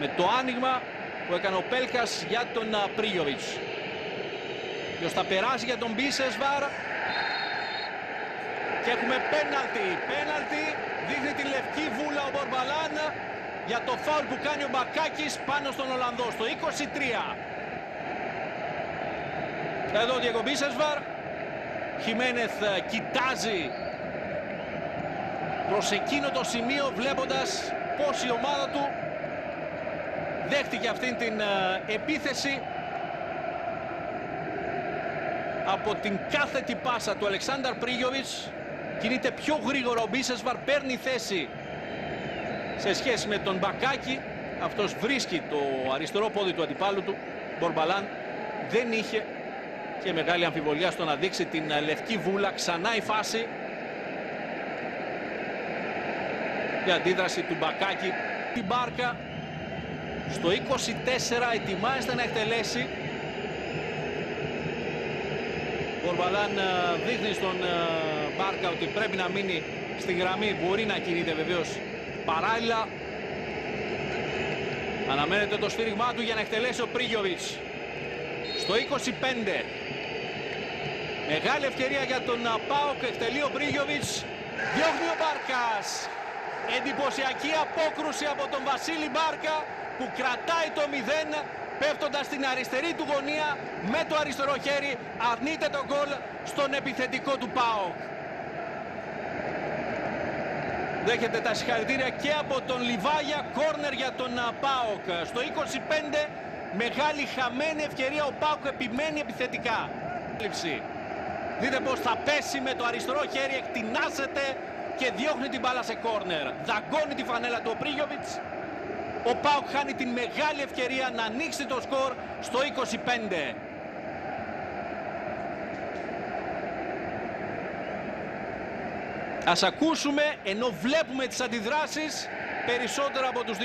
με το άνοιγμα που έκανε ο Πέλκας για τον Πρίγιοβιτς. Ποιος θα περάσει για τον Μπίσεσβαρ. Και έχουμε πέναλτι. Πέναλτι δείχνει τη λευκή βούλα ο Μπορμπαλάν για το φάουλ που κάνει ο Μπακάκης πάνω στον Ολλανδό στο 23. Εδώ ο Διego Μπίσεσβαρ. Χιμένεθ κοιτάζει προς εκείνο το σημείο βλέποντας πως η ομάδα του δέχτηκε αυτήν την επίθεση από την κάθετη πάσα του Αλεξάνδρ Πρίγιοβιτς. Κινείται πιο γρήγορα ο Μπίσεσβαρ παίρνει θέση σε σχέση με τον Μπακάκη. Αυτός βρίσκει το αριστερό πόδι του αντιπάλου του Μπορμπαλάν. Δεν είχε και μεγάλη αμφιβολία στο να δείξει την λευκή βούλα. Ξανά η φάση. Η αντίδραση του Μπακάκη. Την Μπάρκα στο 24 ετοιμάζεται να εκτελέσει. Μπορμπαλάν δείχνει στον Μπάρκα ότι πρέπει να μείνει στη γραμμή. Μπορεί να κινείται βεβαίως παράλληλα. Αναμένεται το σφύριγμά του για να εκτελέσει ο Πρίγιοβιτς. Στο 25 μεγάλη ευκαιρία για τον Πάοκ. Εκτελεί ο Πρίγιοβιτς. Διώχνει ο Μπάρκας εντυπωσιακή απόκρουση από τον Βασίλη Μπάρκα που κρατάει το 0 πέφτοντας στην αριστερή του γωνία με το αριστερό χέρι αρνείται το γκολ στον επιθετικό του ΠΑΟΚ. Δέχεται τα συγχαρητήρια και από τον Λιβάγια, κόρνερ για τον ΠΑΟΚ. Στο 25 μεγάλη χαμένη ευκαιρία ο ΠΑΟΚ επιμένει επιθετικά. Δείτε πως θα πέσει με το αριστερό χέρι, εκτινάσεται και διώχνει την μπάλα σε κόρνερ. Δαγκώνει τη φανέλα του ο Πρίγιοβιτς. Ο Πάουκ χάνει την μεγάλη ευκαιρία να ανοίξει το σκορ στο 25. Ας ακούσουμε, ενώ βλέπουμε τις αντιδράσεις, περισσότερο από τους